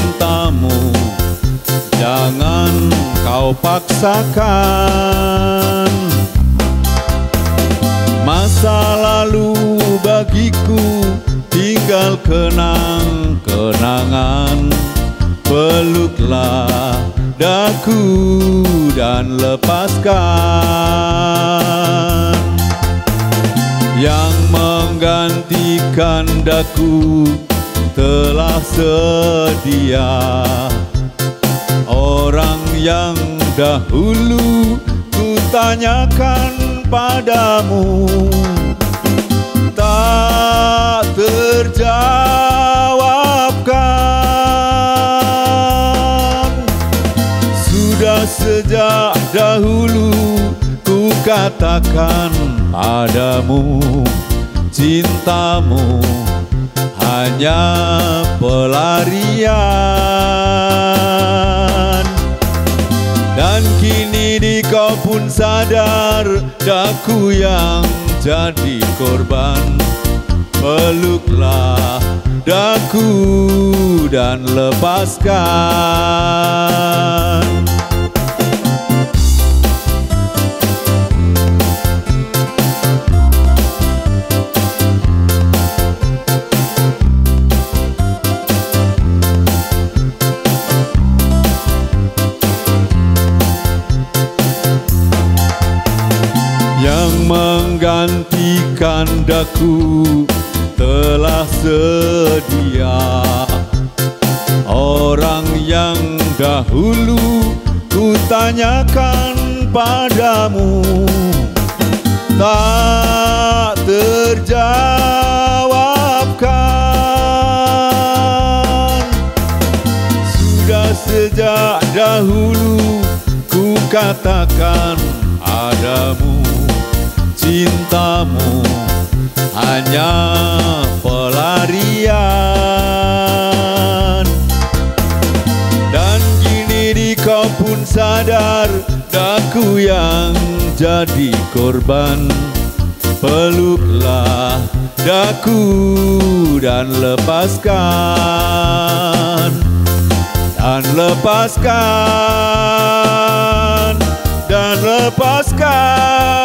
cintamu. Jangan kau paksakan. Masa lalu bagiku tinggal kenang-kenangan. Peluklah daku dan lepaskan. Yang menggantikan daku telah sedia. Orang yang dahulu ku tanyakan padamu Tak terjawabkan. Sudah sejak dahulu ku katakan padamu Cintamu hanya pelarian. Dan kini di kau pun sadar Daku yang jadi korban. Peluklah daku dan lepaskan menggantikan daku telah sedia. Orang yang dahulu ku tanyakan padamu Tak terjawabkan. Sudah sejak dahulu ku katakan padamu cintamu hanya pelarian. Dan kini di kau pun sadar Daku yang jadi korban. Peluklah daku dan lepaskan Dan lepaskan Dan lepaskan